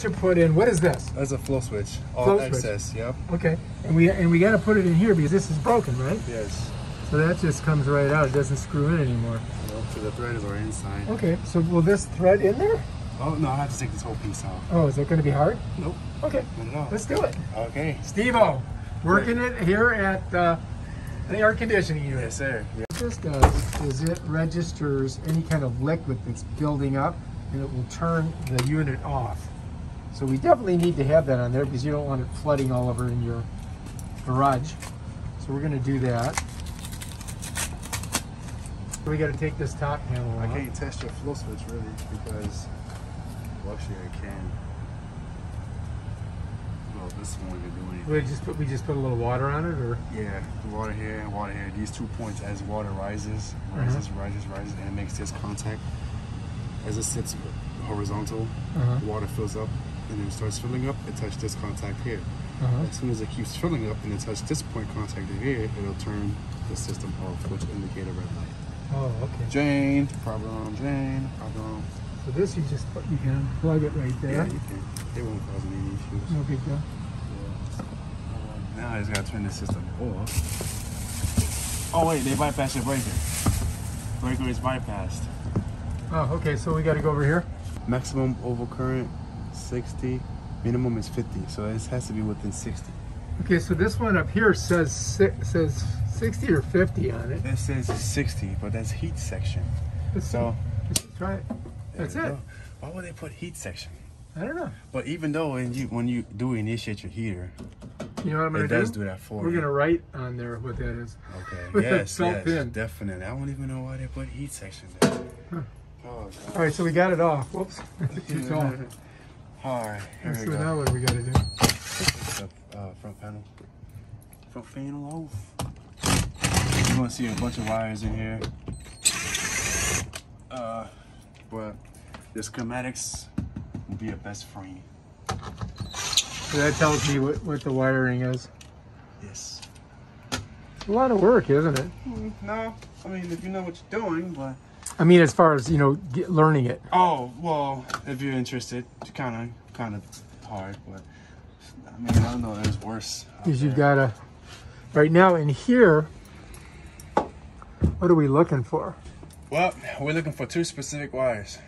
To put in, what is this? That's a float switch. All Flow switch. access. Yep. Okay, and we and we got to put it in here because this is broken, right? Yes. So that just comes right out. It doesn't screw in anymore. Nope. So the thread is already inside. Okay, so will this thread in there? Oh no, I have to take this whole piece out. Oh, is it going to be hard? Nope. Okay, Not at all. let's do it. Okay. Steve-O, working it here at uh, the air conditioning unit. Yes, sir. Yeah. What this does is it registers any kind of liquid that's building up and it will turn the unit off. So we definitely need to have that on there because you don't want it flooding all over in your garage. So we're gonna do that. We gotta take this top panel off. I can't test your float switch really because, well, actually I can. Well, this one can do anything. We just put we just put a little water on it or Yeah, the water here and water here. These two points as water rises, rises, rises, rises, and it makes this contact. As it sits horizontal, Uh-huh. water fills up and then it starts filling up. It touches this contact here. uh-huh. As soon as it keeps filling up and it touches this point contact here, it'll turn the system off, which indicate a red light. Oh, okay. Jane, problem, Jane, problem. So this you just put, you can plug it right there. Yeah, you can. It won't cause any issues. No big deal. Now I just gotta turn the system off. Oh wait, they bypassed your breaker. Breaker is bypassed. Oh, okay. So we got to go over here. Maximum overcurrent 60, minimum is 50. So it has to be within 60. Okay, so this one up here says says 60 or 50 on it. It says 60, but that's heat section. Let's So let's try it. That's it. go. Why would they put heat section? I don't know. But even though when you when you do initiate your heater, You know what I'm gonna it do? does do that for you. We're you. gonna write on there what that is. Okay. with yes, yes, pin. definitely. I don't even know why they put heat section there. Huh. Oh All right, so we got it off. Whoops, too tall. All right, here So we go. now what do we gotta do? the uh, front panel. Front panel off. You're gonna see a bunch of wires in here. Uh, but the schematics will be a best friend. So that tells me what, what the wiring is. Yes. It's a lot of work, isn't it? Mm, no, I mean if you know what you're doing, but I mean, as far as you know, get, learning it. oh well, if you're interested, it's kind of kind of hard, but I mean I don't know. There's worse. Because you've gotta. Right now in here, what are we looking for? Well, we're looking for two specific wires.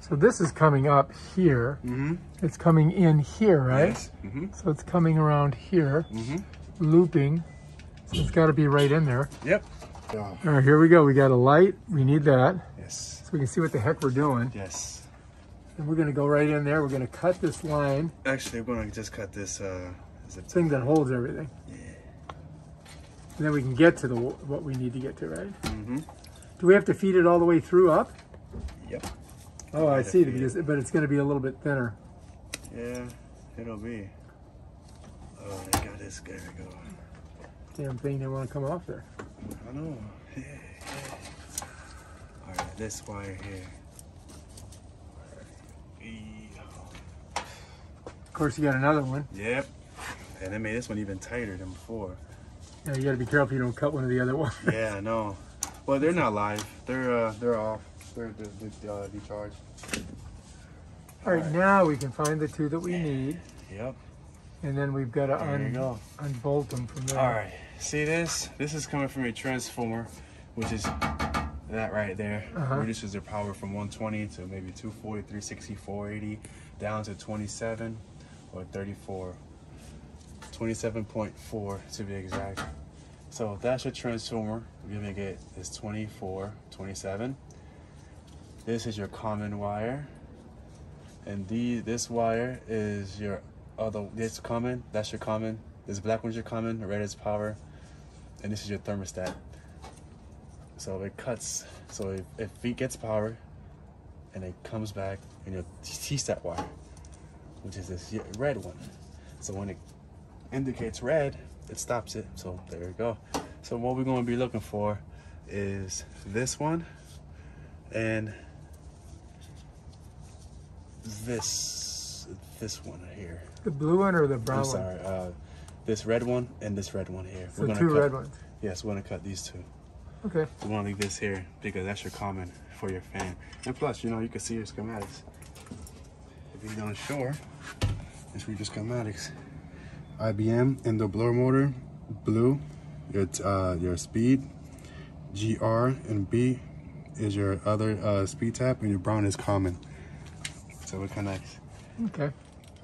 So this is coming up here. Mm-hmm. It's coming in here, right? Yes. Mm-hmm. So it's coming around here, Mm-hmm. looping. So it's got to be right in there. Yep. All right, here we go. We got a light. We need that yes. so we can see what the heck we're doing. Yes. And we're going to go right in there. We're going to cut this line, Actually, we're gonna just cut this uh, thing that holds everything. Yeah. And then we can get to the what we need to get to, right? Mm-hmm. Do we have to feed it all the way through up? Yep. Oh, I see. Because, but it's going to be a little bit thinner. Yeah, it'll be. Oh, they got this guy going. Damn thing didn't want to come off there. I know. Yeah, yeah. All right, this wire here. Of course, you got another one. Yep. And they made this one even tighter than before. Yeah, you got to be careful you don't cut one of the other ones. Yeah, I know. Well, they're not live. They're uh, they're off. They're they're, they're uh, decharged. All right, now we can find the two that we need, Yep. and then we've got to un- unbolt them from there. All right. See this? This is coming from a transformer, which is that right there. Uh-huh. Reduces their power from 120 to maybe 240, 360, 480, down to 27 or 34. 27.4 to be exact. So that's your transformer. You're gonna get is 24, 27. This is your common wire. And the this wire is your other this common, that's your common. This black one's your common, the red is power, and this is your thermostat. So it cuts. So if, if it gets power, and it comes back, and your T-stat wire, which is this red one. So when it indicates red, it stops it. So there you go. So what we're going to be looking for is this one and this this one here. The blue one or the brown I'm sorry. Uh, this red one and this red one here. one? So gonna two cut, red ones. Yes, we're gonna cut these two. Okay. We want to leave this here because that's your common for your fan. And plus, you know, you can see your schematics. If you're not sure, read the schematics. IBM in the blower motor, blue, your uh, your speed. GR and B is your other uh, speed tap, and your brown is common. So it connects. Okay.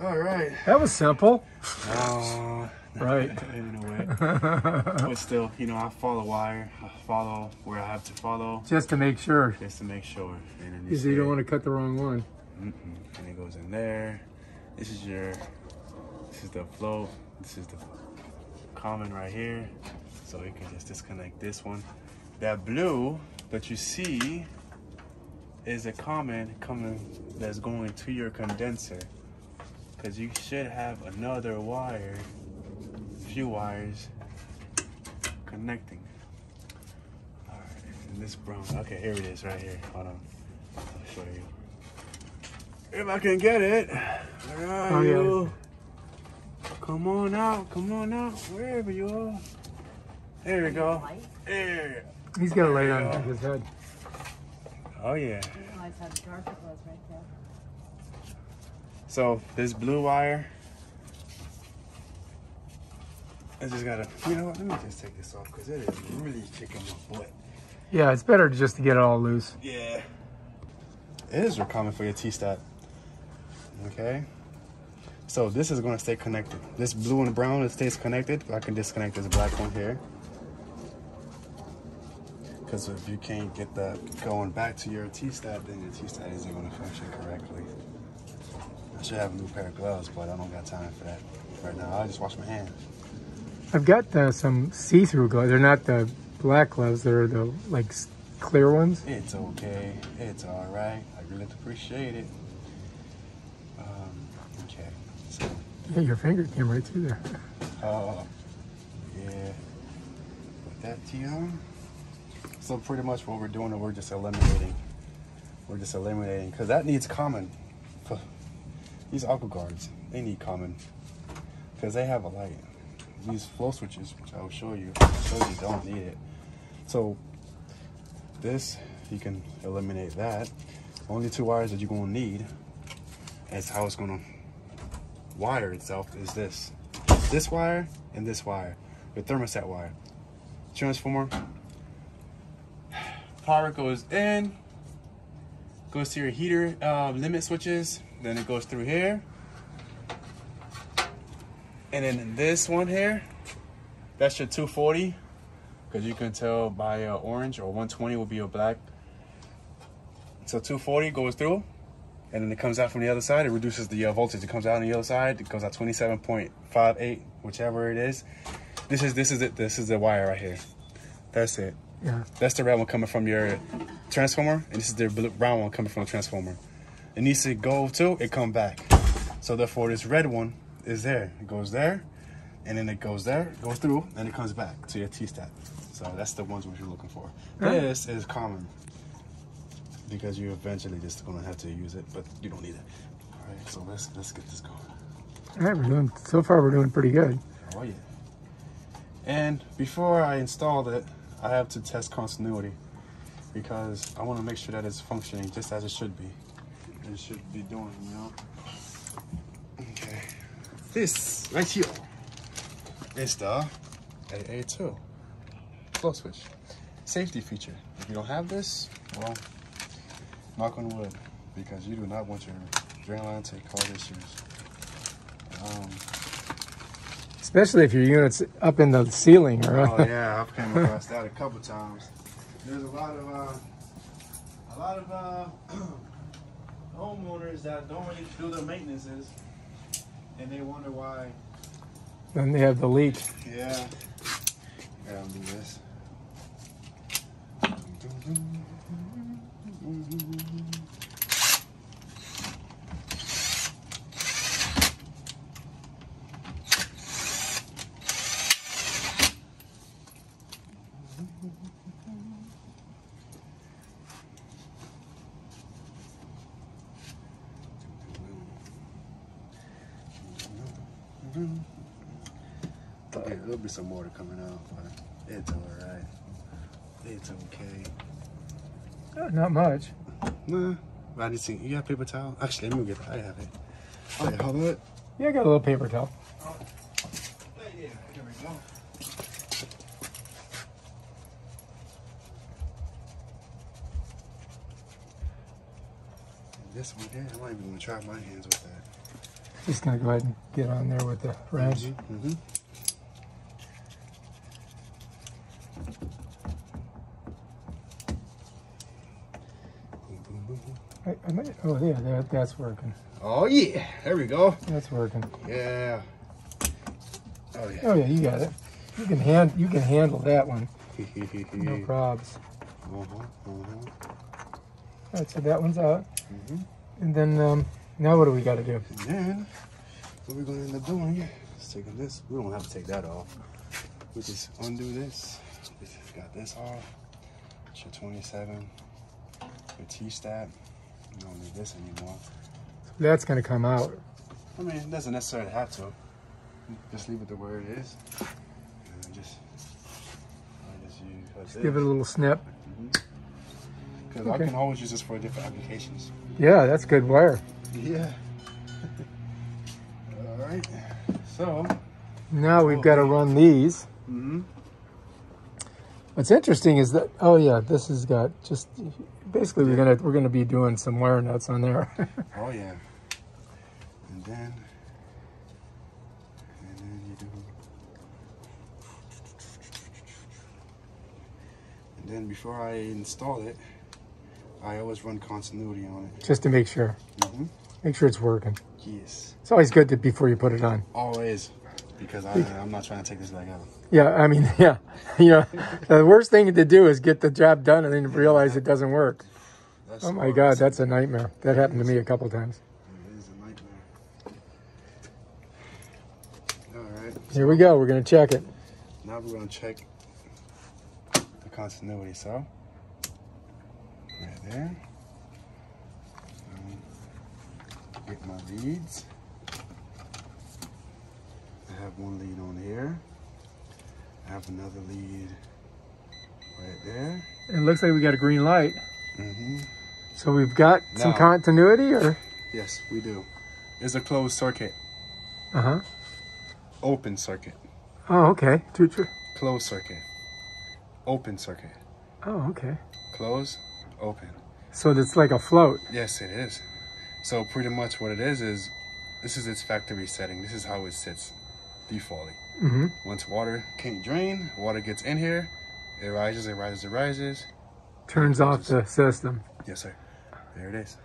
All right. That was simple. Uh, Right. in a way. but still, you know, I follow wire. I follow where I have to follow Just to make sure. just to make sure. And then Because you don't want to cut the wrong one. Mm-mm. And it goes in there. This is your, this is the float. This is the common right here. So you can just disconnect this one. That blue that you see is a common coming that's going to your condenser. Because you should have another wire, few wires connecting. All right, and this brown, okay, here it is right here. Hold on, I'll show you. If I can get it. Where are Oh, yeah. you? Come on out, come on out, wherever you are. There we go. There. He's got a light on his head. Oh yeah. how dark it was right there. So this blue wire, I just gotta, you know what, let me just take this off because it is really kicking my butt. Yeah, it's better just to get it all loose. Yeah. It is common for your T-stat. Okay. So this is gonna stay connected. This blue and brown, it stays connected. I can disconnect this black one here. Because if you can't get that going back to your T-stat, then your T-stat isn't gonna function correctly. I should have a new pair of gloves, but I don't got time for that right now. I just wash my hands. I've got uh, some see-through gloves. They're not the black gloves. They're the like clear ones. It's okay. It's all right. I really appreciate it. Um, okay. So, Yeah, your finger came right through there. uh, yeah. Put that T on. So pretty much what we're doing is we're just eliminating. We're just eliminating because that needs common. For these aqua guards, they need common because they have a light. These float switches, which I will show you, show you don't need it. So this, you can eliminate that. Only two wires that you're gonna need is how it's gonna wire itself is this. This wire and this wire, the thermostat wire. Transformer, power goes in, goes to your heater uh, limit switches, then it goes through here. And then this one here, that's your 240, because you can tell by uh, orange or 120 will be your black. So 240 goes through, and then it comes out from the other side. It reduces the uh, voltage. It comes out on the other side. It goes out 27.58, whichever it is. This is this is it. This is the wire right here. That's it. Yeah. That's the red one coming from your transformer, and this is the blue, brown one coming from the transformer. It needs to go to, it come back. So therefore, this red one is there. It goes there, and then it goes there, goes through, and it comes back to your T-stat. So that's the ones which you're looking for. This is common because you're eventually just gonna have to use it, but you don't need it. All right, so let's let's get this going. All right, we're doing. So far, we're doing pretty good. Oh yeah. And before I installed it, I have to test continuity because I want to make sure that it's functioning just as it should be. It should be doing, you know. This right here is the AA2 float switch safety feature. If you don't have this, well, knock on wood because you do not want your drain line to cause issues. Um, Especially if your unit's up in the ceiling or Oh yeah, I've came across that a couple times. There's a lot of uh, a lot of uh, homeowners that don't really do their maintenances, and they wonder why. then they have the leak. Yeah. Gotta do this. Okay, some water coming out, but it's alright. It's okay. Uh, Not much. Nah, but I need to. You got paper towel? Actually, let me get. I have it. Oh yeah, hold it. Yeah, I got a little paper towel. Yeah, here we go. This one here, I might even gonna try my hands with that. Just gonna go ahead and get on there with the wrench. Mm-hmm. I, I might, oh yeah, that, that's working. Oh yeah, there we go. That's working. Yeah. Oh yeah. Oh yeah, you got it. You can hand you can handle that one. No probs. Uh-huh, uh-huh. All right, so that one's out. Mhm. And then um, now what do we got to do? And then what we're gonna end up doing is taking this. We don't have to take that off. We just undo this. We just got this off. It's your 27. Your T-stat. We don't need this anymore. That's gonna come out. I mean, it doesn't necessarily have to. Just leave it the way it is. And just, I just use Just give it a little snip. Because Okay. I can always use this for different applications. Yeah, that's good wire. Yeah. All right. So. Now we've got to run these. Mm-hmm. What's interesting is that oh yeah, this has got just basically we're gonna we're gonna be doing some wire nuts on there. Oh yeah. And then. And then you do. And then before I install it, I always run continuity on it. just to make sure, Mm-hmm. make sure it's working. Yes. It's always good to before you put it on. Always. Because I, I'm not trying to take this leg out. Yeah, I mean, yeah, you know, the worst thing to do is get the job done and then realize it doesn't work. That's Oh my. God, that's a nightmare. That happened to me a couple times. It is a nightmare. All right. Here we go. We're gonna check it. Now we're gonna check the continuity. So, right there. Um, get my leads. I have one lead on here. I have another lead right there. It looks like we got a green light. Mm-hmm. So we've got some continuity, or Yes, we do. It's a closed circuit, uh huh. open circuit, Oh, okay. True, true. closed circuit, open circuit, Oh, okay. close, open. So it's like a float. Yes, it is. So pretty much what it is is this is its factory setting. This is how it sits defaultly. Mm-hmm. Once water can't drain, water gets in here, it rises, it rises, it rises. Turns off the system. Yes, sir. There it is.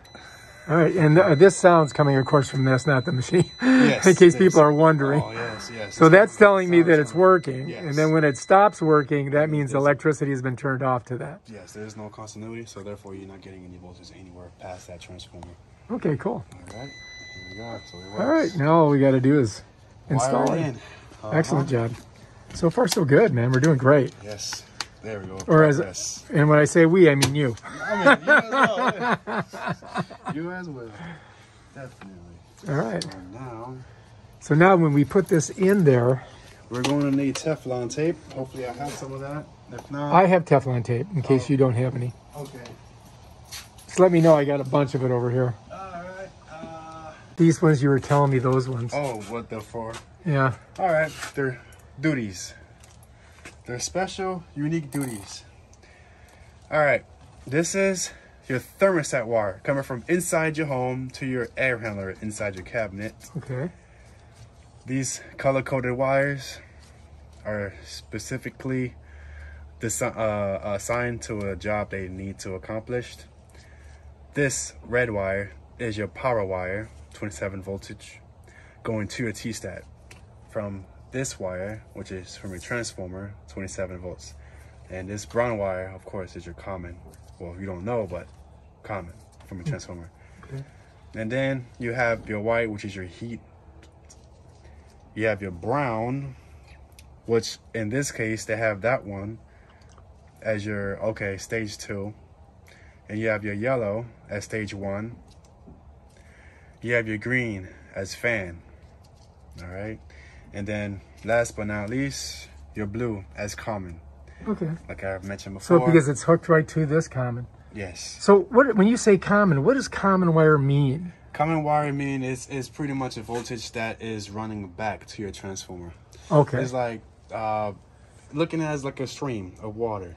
All right, and uh, this sound's coming, of course, from this, not the machine. Yes, In case yes. people are wondering. Oh yes, yes. So that's telling me that it's working, Yes. and then when it stops working, that means electricity has been turned off to that. Yes, there is no continuity, so therefore you're not getting any voltage anywhere past that transformer. Okay, cool. All right, here we go. So it works. All right, now all we got to do is install Wire it. Uh-huh. Excellent job. So far, so good, man. We're doing great. Yes. There we go. Or as-. And when I say we, I mean you. I mean, you as well. yeah. you as well. Definitely. All right. So now So now when we put this in there, we're going to need Teflon tape. Hopefully, I have some of that. If not, I have Teflon tape in case you don't have any. okay. Just let me know. I got a bunch of it over here. Uh, These ones you were telling me those ones. oh, what the for? Yeah. All right, they're duties. They're special, unique duties. All right, this is your thermostat wire coming from inside your home to your air handler inside your cabinet. Okay. These color-coded wires are specifically uh, assigned to a job they need to accomplish. This red wire is your power wire, 27 voltage, going to your T-stat. From this wire, which is from your transformer, 27 volts. And this brown wire, of course, is your common. Well, you don't know, but common from a hmm. transformer. Okay. And then you have your white, which is your heat you have your brown, which in this case they have that one as your okay stage two, and you have your yellow as stage one. You have your green as fan. All right, and then last but not least, your blue as common, Okay. like I've mentioned before. So because it's hooked right to this common. Yes. So what when you say common, what does common wire mean? Common wire mean is is pretty much a voltage that is running back to your transformer. Okay. It's like uh, looking at it as like a stream of water.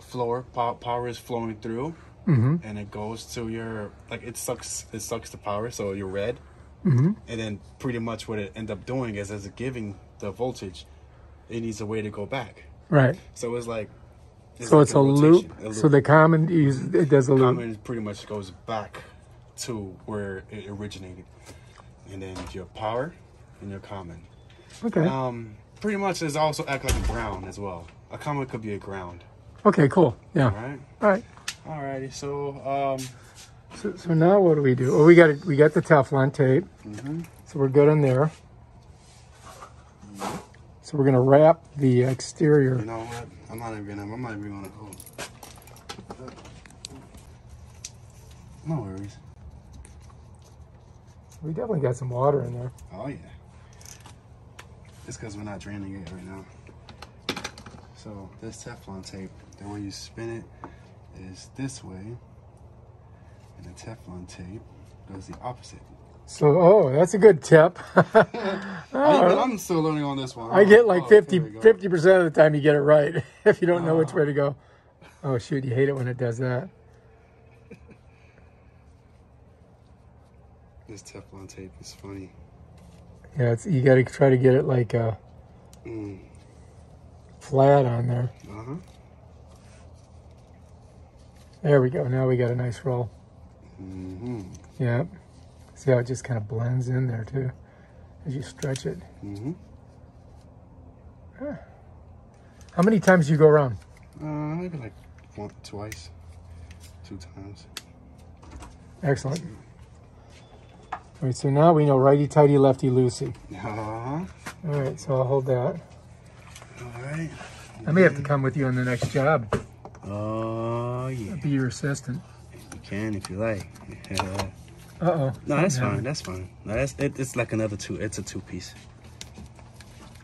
Floor power is flowing through, Mm-hmm. and it goes to your like it sucks it sucks the power, so you're red. Mm-hmm. And then pretty much what it end up doing is as it giving the voltage, it needs a way to go back. Right. So it's like So like it's a loop. So the common use it does a loop. common pretty much goes back to where it originated, and then your power and your common. Okay. Um, pretty much is also act like a ground as well. A common could be a ground. Okay. Cool. Yeah. right. All right. Alrighty. So um, So, so now what do we do? Oh, we got we got the Teflon tape. mhm. So we're good on there. So we're gonna wrap the exterior. you know what? I'm not even gonna. I'm not even gonna go. No worries. We definitely got some water in there. Oh yeah. It's because we're not draining it right now. So this Teflon tape, the way you spin it is this way, and the Teflon tape does the opposite. So oh, that's a good tip. I, I'm still learning on this one. I get like Oh, 50 here we go. percent of the time you get it right if you don't know which way to go. Oh shoot, you hate it when it does that. This Teflon tape is funny. Yeah, it's you got to try to get it like uh, Mm. flat on there. Uh huh. There we go. Now we got a nice roll. Mm-hmm. Yeah. See how it just kind of blends in there too as you stretch it. Mm-hmm. How many times do you go around? Uh, maybe like one, twice, two times. Excellent. All right, so now we know righty tighty, lefty loosey. Uh huh. All right, so I'll hold that. All right. I may have to come with you on the next job, Oh yeah. be your assistant. You can if you like. Yeah. Uh oh. No, that's fine. That's fine. No, that's it, it's like another two. It's a two piece.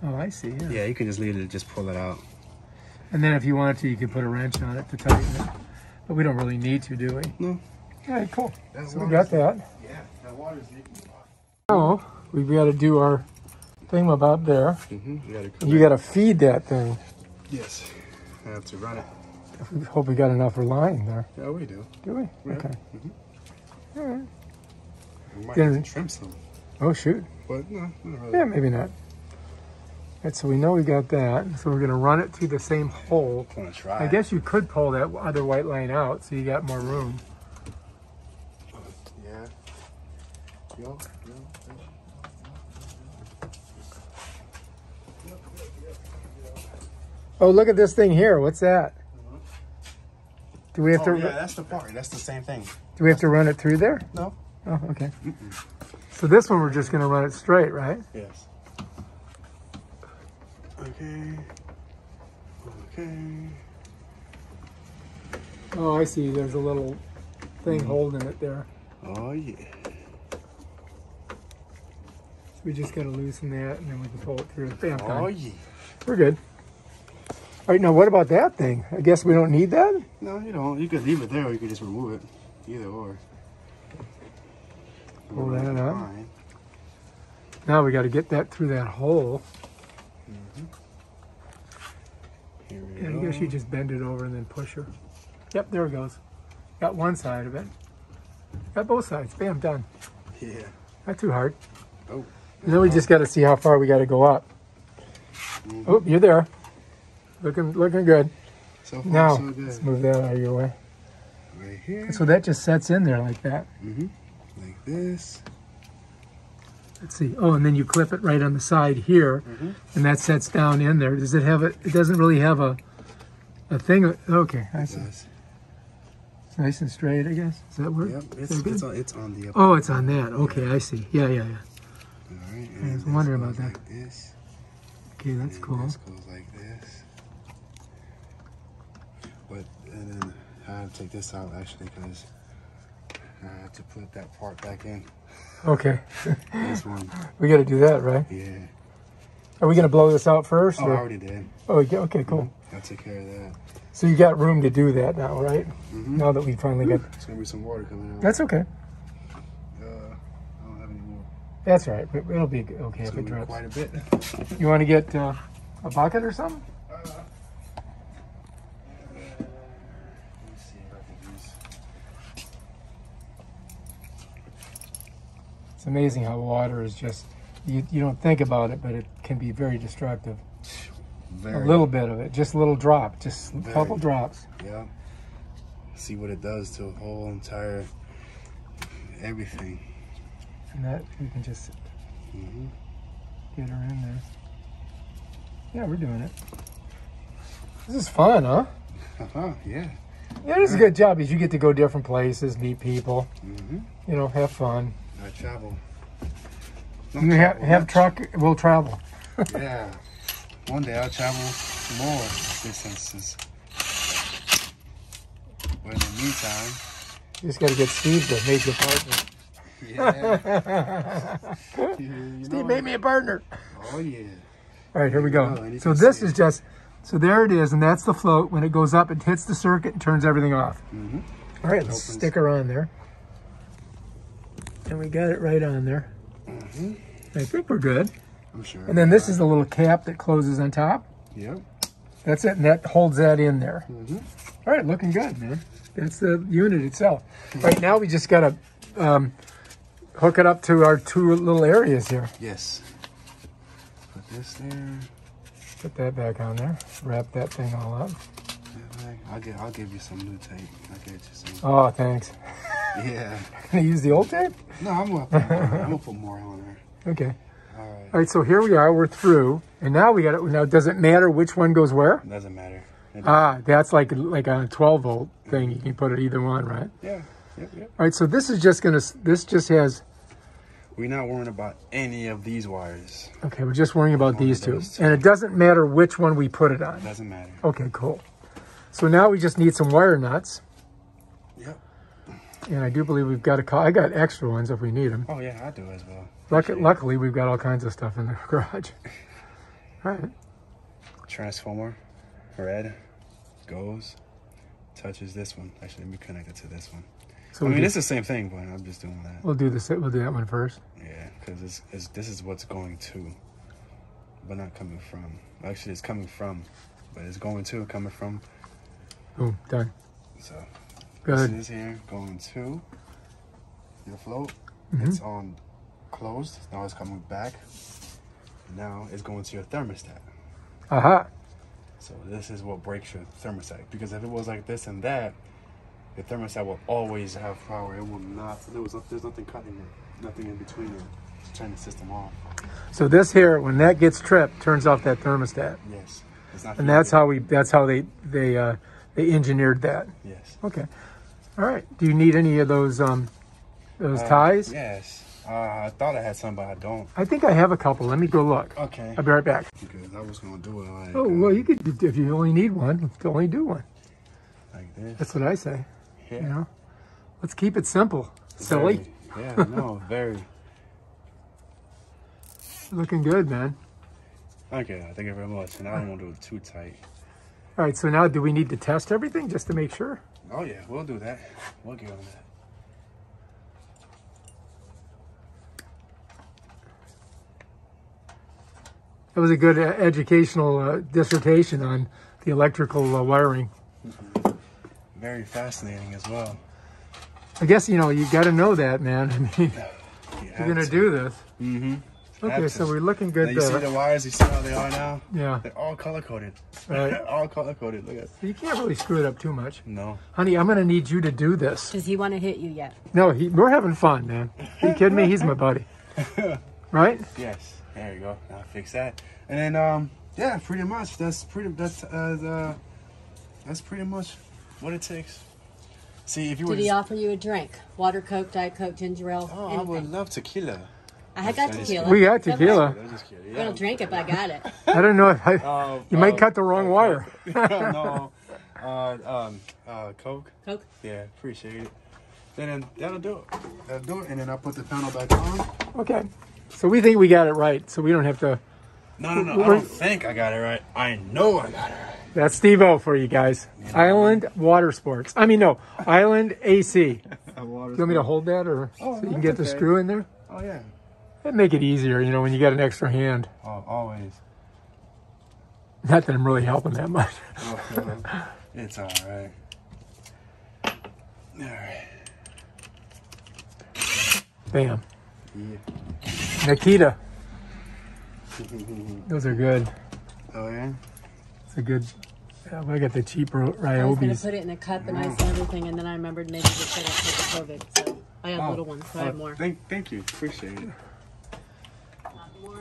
Oh, I see. Yeah. Yeah, you can just leave it. Just pull it out. And then if you wanted to, you could put a wrench on it to tighten it. But we don't really need to, do we? No. All right, cool. That's So we got that. Yeah, that water's leaking. Now we've got to do our thing about there. You gotta. Come You got to feed that thing. Yes. I have to run it. Hope we got enough for line there. Yeah, we do. Do we? Yeah. Okay. Mm-hmm. All right. We might to trim some, Oh shoot. but no, really. Yeah, maybe not. All right, so we know we got that. So we're gonna run it through the same hole. I'm gonna try. I guess you could pull that other white line out, so you got more room. Yeah. Yo, yo. Oh, look at this thing here. What's that? Do we have Oh, to? yeah, that's the part. That's the same thing. Do we have to run it through there? No. Oh, okay. So this one we're just gonna run it straight, right? Yes. Okay. Okay. Oh, I see. There's a little thing mm-hmm. holding it there. Oh yeah. So we just gotta loosen that, and then we can pull it through. Bam, Oh done. yeah. We're good. All right, now what about that thing? I guess we don't need that. No, you don't. You could leave it there, or you could just remove it. Either or. Pull that out. Fine. Now we got to get that through that hole. Here we And I guess you just bend it over and then push her. Yep, there it goes. Got one side of it. Got both sides. Bam, done. Yeah. Not too hard. Oh. And then we just got to see how far we got to go up. Mhm. Oh, you're there. Looking, looking good. So far, Now, so good. let's move that out of your way. Right here. So that just sets in there like that. Mm-hmm. Like this. Let's see. Oh, and then you clip it right on the side here, Mhm. and that sets down in there. Does it have a? It doesn't really have a, a thing. Okay, I see. Nice. It's nice and straight, I guess. Does that work? Yep. It's, it's, on, it's on the upper. Oh, it's on that. Okay, I see. Yeah, yeah, yeah. All right. I was wondering about that. Like this. Okay, that's and cool. This goes like this. But and then I have to take this out actually because I have to put that part back in. Okay, This one. we got to do that, right? Yeah. Are we gonna blow this out first? Oh, I already did. Oh, yeah. Okay, cool. I took care of that. So you got room to do that now, right? Mhm. Now that we finally got. It's gonna be some water coming out. That's okay. uh, I don't have any more. That's all right. It- It'll be okay It's if it be drips. quite a bit. You want to get uh, a bucket or something? Uh, let me see if I can use. It's amazing how water is just. You, you don't think about it, but it can be very destructive. Very, A little bit of it, just a little drop, just a Very. couple drops. Yeah. See what it does to a whole entire everything. And that we can just hmm get her in there. Yeah, we're doing it. This is fun, huh? Uh-huh, yeah. Yeah, this is a good job because you get to go different places, meet people, hmm you know, have fun. I travel. Not You have, have truck, we'll travel. Yeah. One day I'll travel more distances. But in the meantime, You just got to get Steve to make you a partner. yeah. you, Steve made me a partner. Oh yeah. All right, here we go. So this is it. just, so there it is, and that's the float. When it goes up, it hits the circuit and turns everything off. Mm-hmm. All right, let's stick her on there. And we got it right on there. Mm-hmm. I think we're good. I'm sure. And then this is the little cap that closes on top. Yep. That's it, and that holds that in there. Mm-hmm. All right, looking good, man. That's the unit itself. Right now, we just gotta um, hook it up to our two little areas here. Yes. Put this there. Put that back on there. Wrap that thing all up. I'll get. I'll give you some new tape. I'll get you some. Oh, thanks. Yeah. Gonna use the old tape? No, I'm gonna put more. I'm gonna put more on there. Okay. All right. All right, so here we are. We're through, and now we got it. Now, does it matter which one goes where? Doesn't matter. It- Ah, that's like like a 12 volt thing. You can put it either one, right? yeah. Yep. Yep. All right, so this is just gonna. This just has. We're not worrying about any of these wires. Okay, we're just worrying about these two, two. and it doesn't matter which one we put it on. Doesn't matter. Okay, cool. So now we just need some wire nuts. And I do believe we've got a. co- I got extra ones if we need them. Oh yeah, I do as well. Luck, Appreciate luckily, we've got all kinds of stuff in the garage. All right. Transformer, red, goes, touches this one. Actually, let me connect it to this one. So I mean, do- it's the same thing, but I'm just doing that. we'll do this. We'll do that one first. Yeah, because it's, it's this is what's going to, but not coming from. Actually, it's coming from, but it's going to, coming from. Boom, done. So Good. this is here going to your float. Mhm. It's on closed. Now it's coming back. Now it's going to your thermostat. Aha. So this is what breaks your thermostat. Because if it was like this and that, your thermostat will always have power. It will not. There was there's nothing cutting it, nothing in between it. to Turn the system off. So this here, when that gets tripped, turns off that thermostat, Yes, and that's how we. That's how they they uh, they engineered that. Yes. Okay. All right. Do you need any of those um those Uh, ties? Yes. Uh, I thought I had some, but I don't. I think I have a couple. Let me go look. Okay. I'll be right back. Because I was gonna do it like. Oh uh, well, you could if you only need one, only do one. like this. That's what I say. Yeah. You know, let's keep it simple. Silly. Very- yeah. No. Very. Looking good, man. Okay. Thank you very much. And I don't want to do it too tight. All right. So now, do we need to test everything just to make sure? Oh yeah, we'll do that. We'll get on that. That was a good uh, educational uh, dissertation on the electrical uh, wiring. Very fascinating as well. I guess you know you got to know that, man. I mean, You you're gonna do this. Mm-hmm. Okay, so we're looking Now good you see the wires? You see how they are now? Yeah. They're all color coded. Right. all color coded. Look at. You can't really screw it up too much, No. honey. I'm gonna need you to do this. Does he want to hit you yet? No, he, we're having fun, man. Are you kidding me? He's my buddy, right? Yes. There you go. Now fix that. And then um yeah, pretty much. That's pretty. That's uh the, that's pretty much what it takes. See if you were. Did he offer you a drink? Water, Coke, Diet Coke, ginger ale? Oh, I would anything? love tequila. I got I just- tequila. We got Come on. tequila. I'm just kidding. I don't drink it, but I got it. I don't know. If I, Uh, you might uh, cut the wrong wire. no. Uh, um, uh, Coke. Coke? Yeah, appreciate it. Then then that'll do it. That'll do it. And then I'll put the panel back on. Okay. So we think we got it right. So we don't have to. No, no, no. I We're- don't think I got it right. I know I got it right. That's Steve O for you guys. Island Water Sports. I mean, no, Island AC. A water You want me to hold that or Oh, so you can that's get the screw in there? Oh yeah. That'd make it easier, you know, when you got an extra hand. Oh, always. Not that I'm really helping that much. Oh, it's all right. All right. Bam. Yeah. Nikita. Those are good. Oh yeah. It's a good. Yeah, I got the cheap ro- I was gonna put it in a cup and ice and everything, and then I remembered maybe just set up for the COVID. So I have Oh, little ones, so I have oh, more. Thank, thank you. Appreciate it.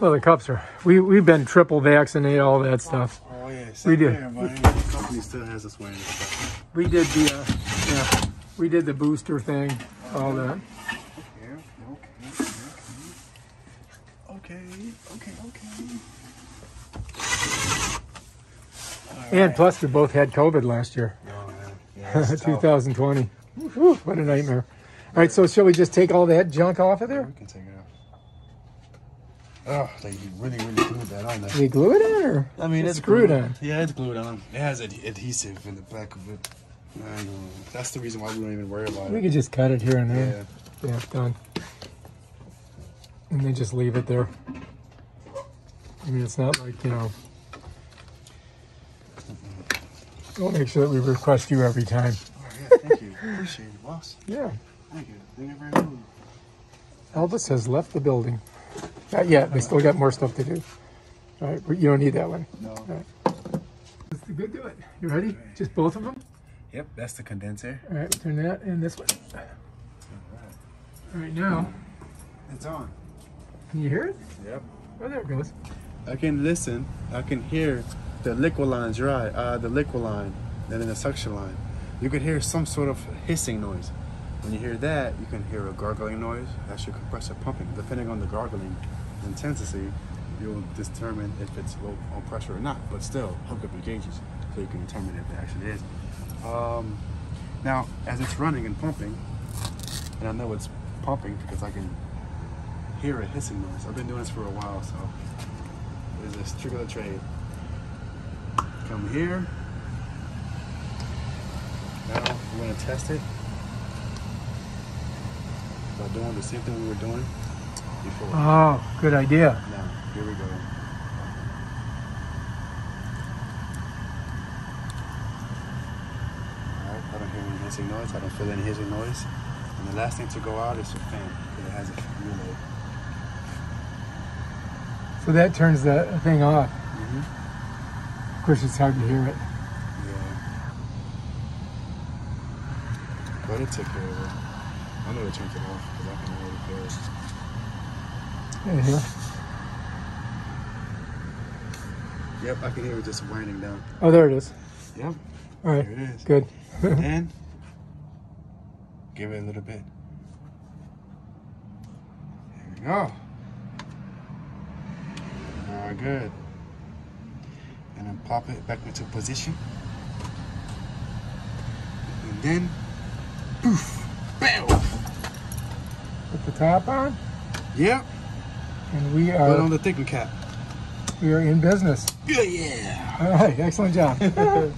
Well, the cups are. We we've been triple vaccinated, all that stuff. Oh yeah. We do. Here. The company still has us wearing stuff. We did the. Uh, yeah, we did the booster thing, all that. Yeah. Okay. Okay. Okay. Okay. And plus, we both had COVID last year, Oh man. Yeah, 2020. Whew, what a nightmare. All right, so shall we just take all that junk off of Yeah, there? we can take it off. Oh, they really, really glued that on there. We glue it in, or I mean, It's it's screwed glued on. Yeah, it's glued on. It has ad- adhesive in the back of it. I know. That's the reason why we don't even worry about we it. We could just cut it here and there. Yeah. Yeah, done. And then just leave it there. I mean, it's not like you know. We'll make sure that we request you every time. Oh, yeah, thank you. Appreciate it, boss. Yeah. Thank you. Thank you very much. Elvis has left the building. Not yet. They still got more stuff to do. All right, but you don't need that one. No. Let's do good. Do it. You ready? Just both of them. Yep, that's the condenser. All right, turn that and this one. All right, now It's on. can you hear it? Yep. Oh, there it goes. I can listen. I can hear the liquid line dry, uh, the liquid line, and then the suction line. You could hear some sort of hissing noise. When you hear that, you can hear a gargling noise. That's your compressor pumping. Depending on the gargling intensity, you'll determine if it's low on pressure or not. But still, hook up your gauges so you can determine if it actually is. Um, now, as it's running and pumping, and I know it's pumping because I can hear a hissing noise. I've been doing this for a while, so there's a trick of the trade. Come here. Now we're gonna test it by doing the same thing we were doing before. Oh, good idea. Now, here we go. Alright, I don't hear any hissing noise. I don't feel any hissing noise. And the last thing to go out is the fan, because it has a relay. So that turns the thing off. Mm-hmm. Of course, it's hard to hear it. Yeah. But it took care of it. I know it turned it off because I can already feel it. Yeah, here. Yep, I can hear it just winding down. Oh, there it is. Yep, All right, here it is. good. and give it a little bit. There we go. Very good. And then pop it back into position. And then, poof, bam. Put the top on, Yep, and we are put on the thinking cap. we are in business. Yeah, yeah. All right, excellent job.